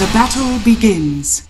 The battle begins.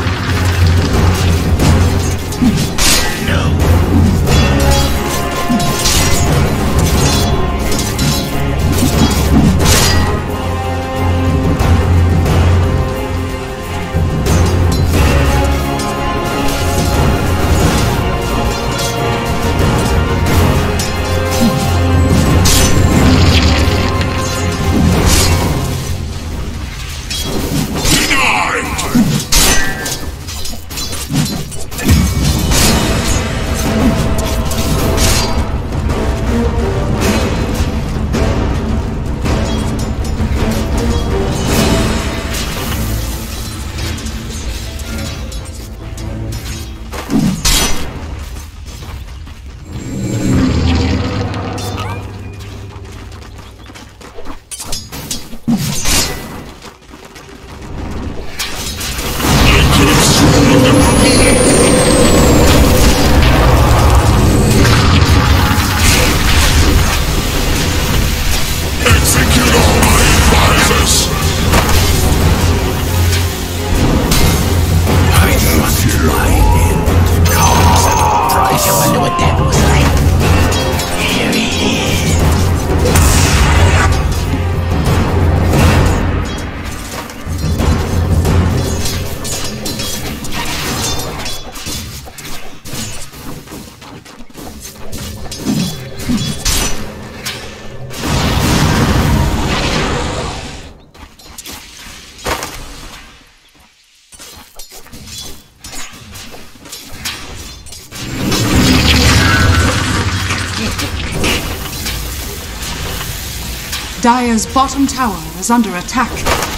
The bottom tower is under attack.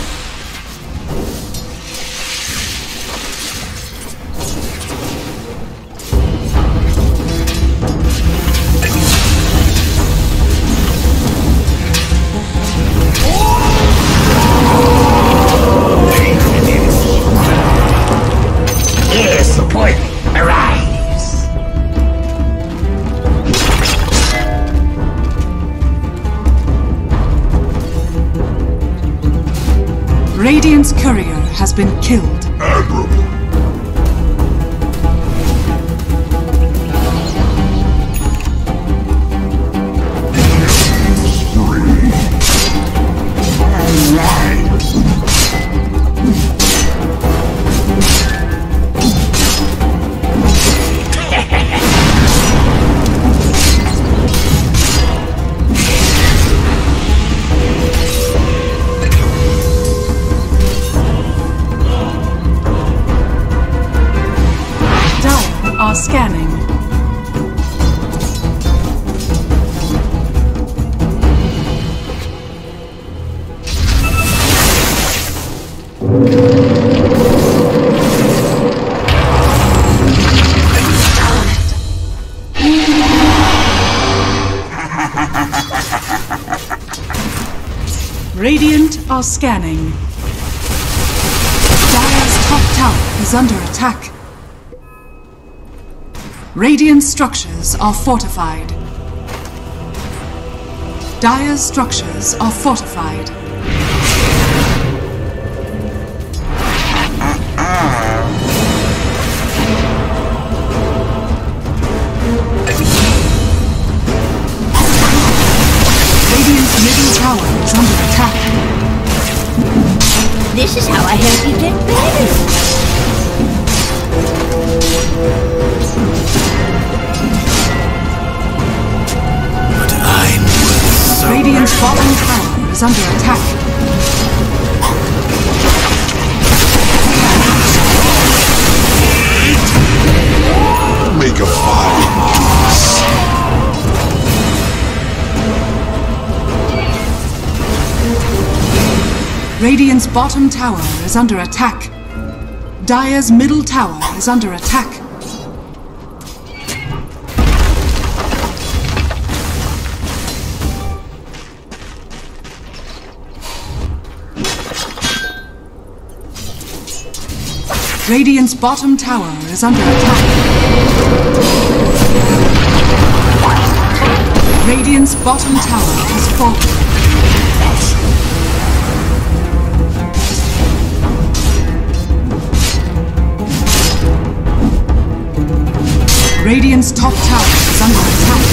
Are scanning. Dire's top tower is under attack. Radiant structures are fortified. Dire's structures are fortified. Is under attack. Make a fire. Radiant's bottom tower is under attack. Dire's middle tower is under attack. Radiant's bottom tower is under attack. Radiant's bottom tower has fallen. Radiant's top tower is under attack.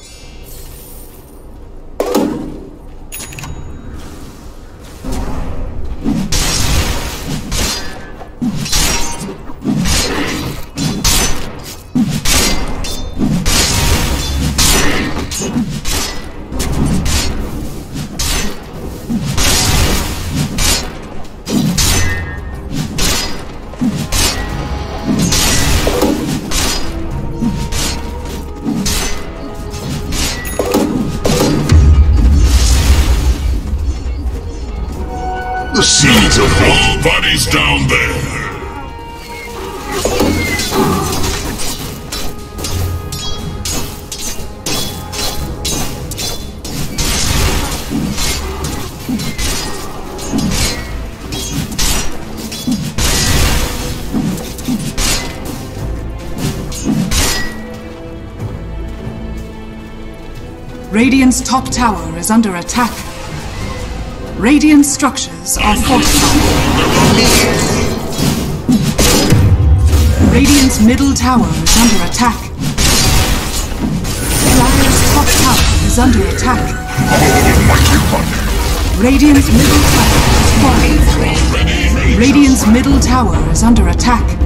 All bodies down there. Radiant's top tower is under attack. Radiant structures are fortified. Radiant's middle tower is under attack. Dire's top tower is under attack. Radiant's middle tower is falling. Radiant's middle tower is under attack.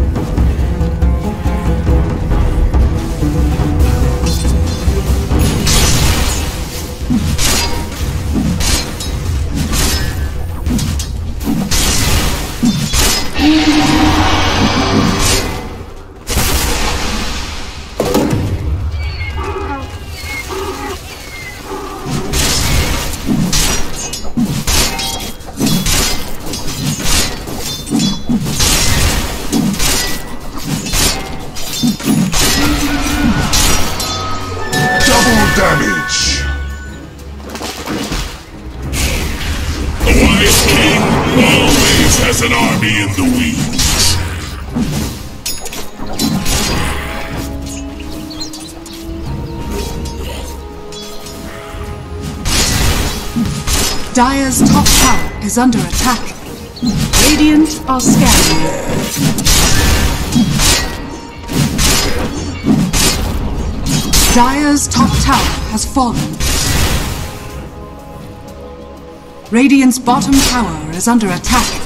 Is under attack. Radiant are scanning. Dire's top tower has fallen. Radiant's bottom tower is under attack.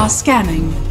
Are scanning.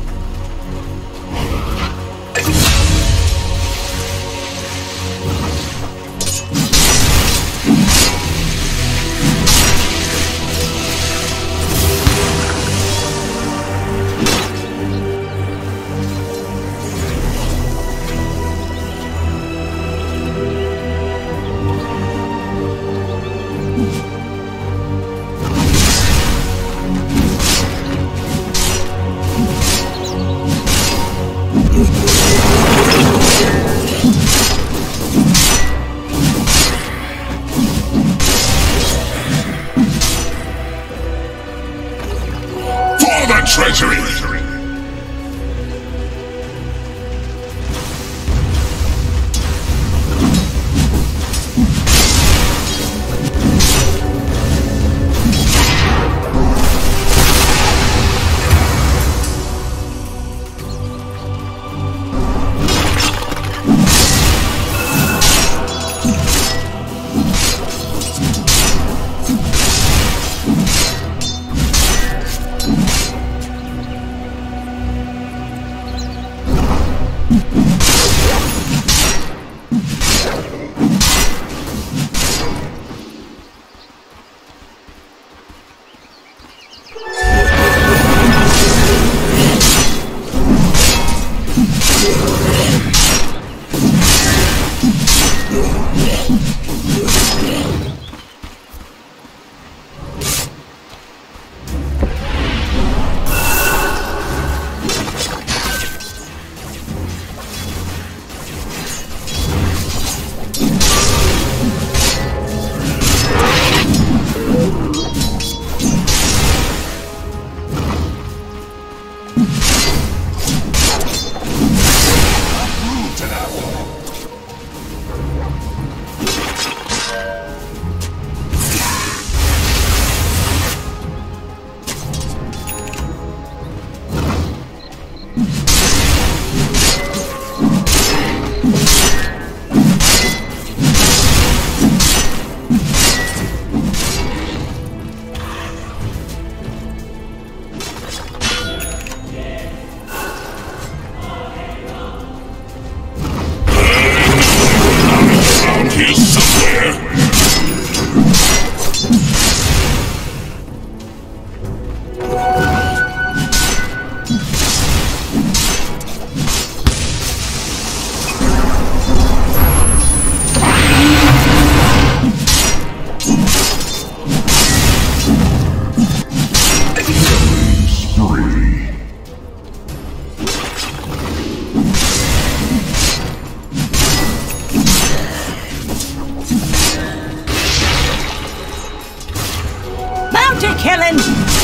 Killing.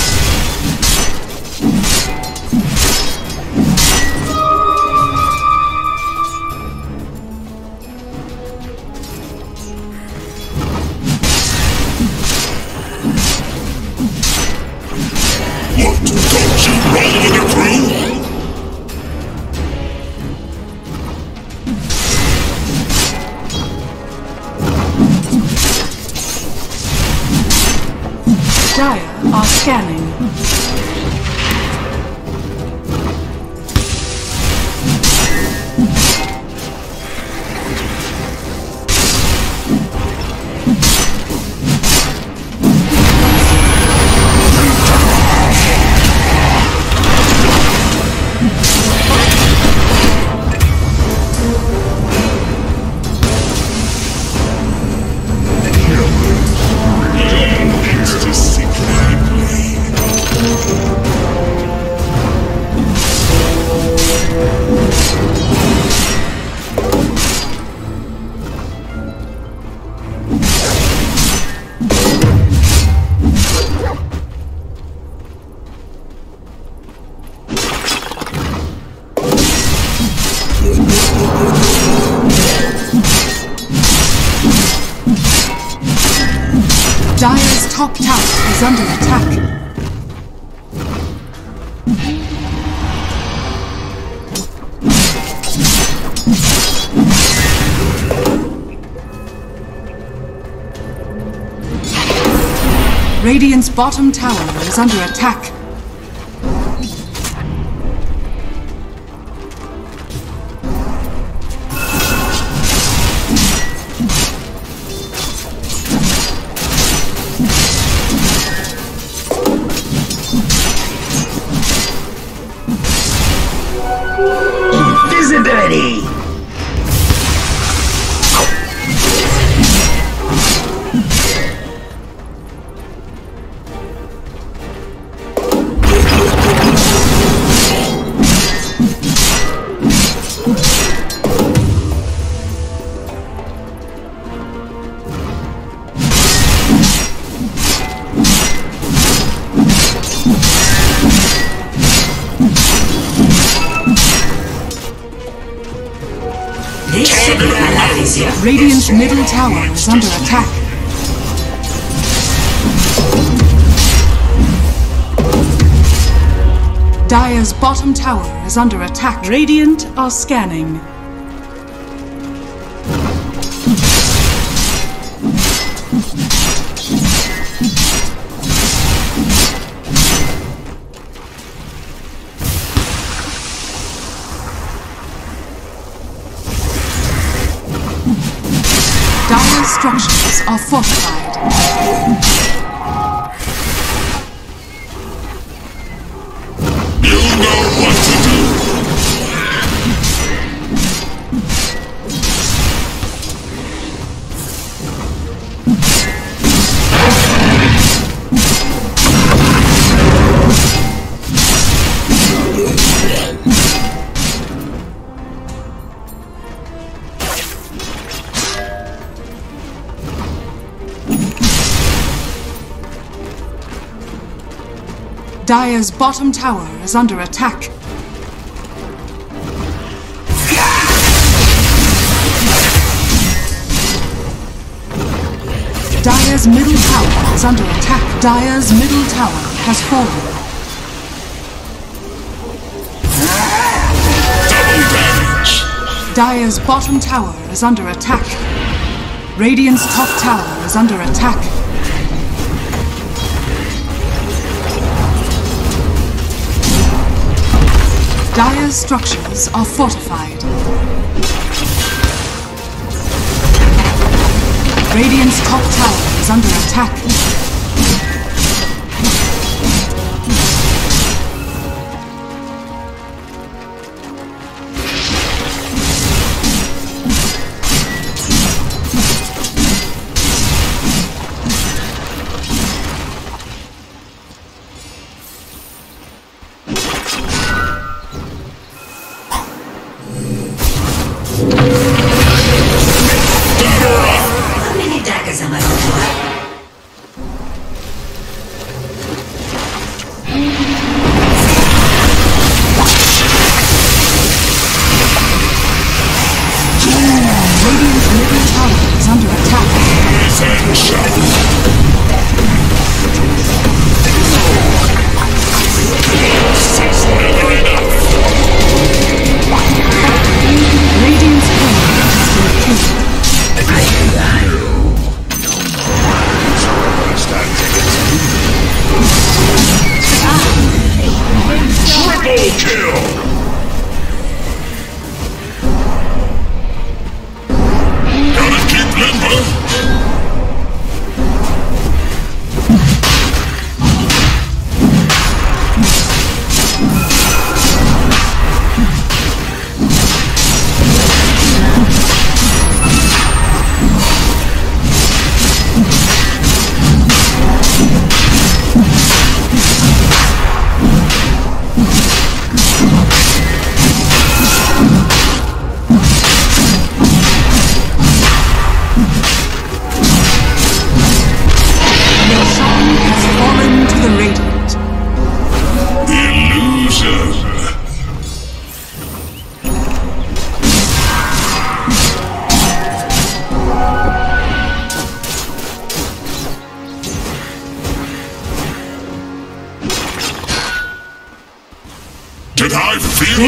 Bottom tower is under attack. Invisibility! Is under attack. Dire's bottom tower is under attack. Radiant are scanning. Structures are fortified. You know Dire's bottom tower is under attack. Dire's middle tower is under attack. Dire's middle tower has fallen. Double damage. Dire's bottom tower is under attack. Radiant's top tower is under attack. Dire's structures are fortified. Radiant's top tower is under attack.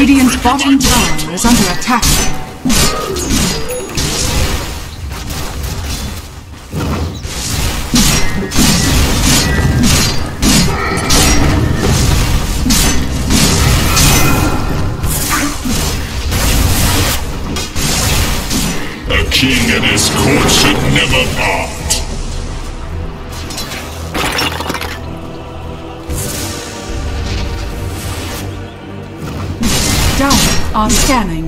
Radiant's bottom tower is under attack. A king and his court should never part. Scanning.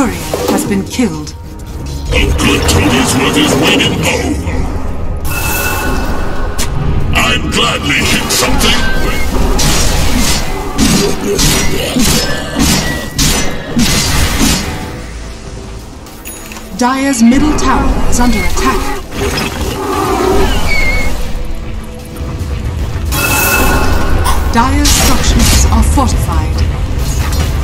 Courier has been killed. A good Tony's worth his weight in gold. I'd gladly hit something. Dire's middle tower is under attack. Dire's structures are fortified.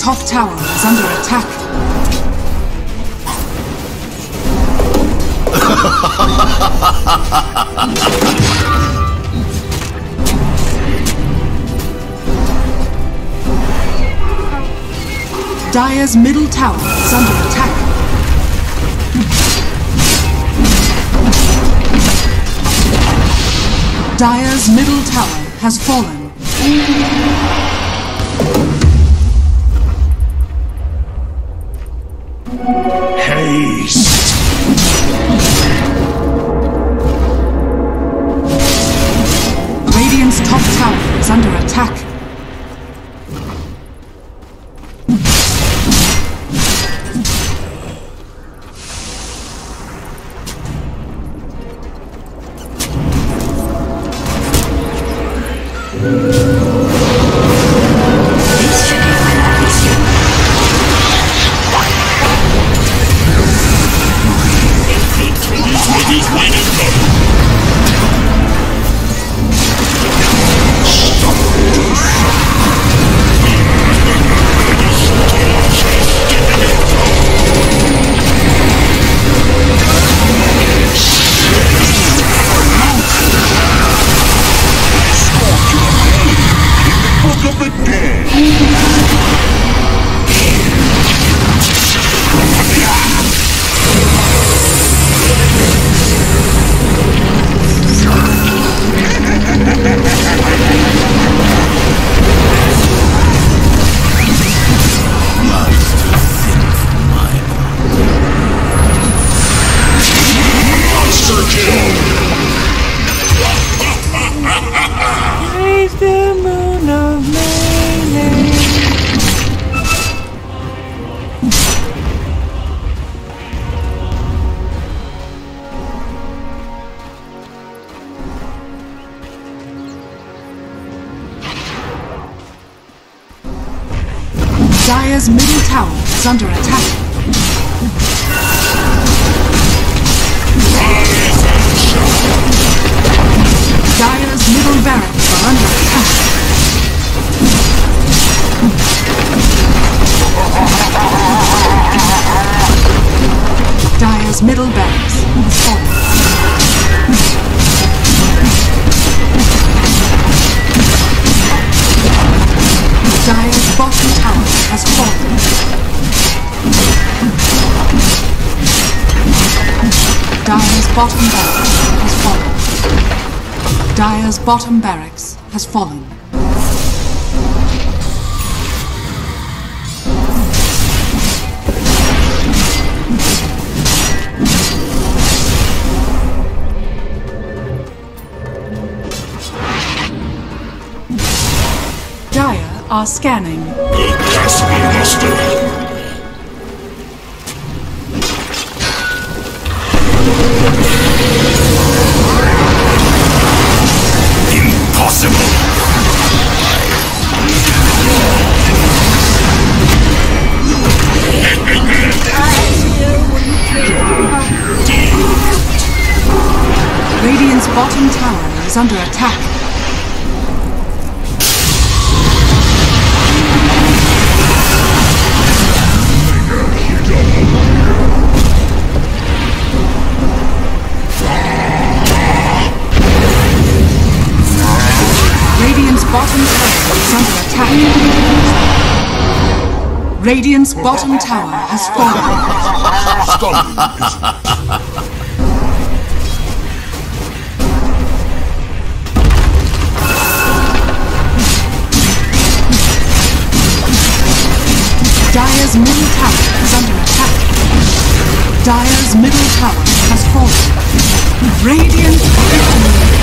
Top tower is under attack. Dire's middle tower is under attack. Dire's middle tower has fallen. Haste. Radiant's top tower is under attack. Bottom barracks has fallen. Dire's bottom barracks has fallen. Dire are scanning. The Caspian Master. Is under attack. Radiant's bottom tower is under attack. Radiant's bottom tower has fallen. Dire's middle tower is under attack. Dire's middle tower has fallen. Radiant victory.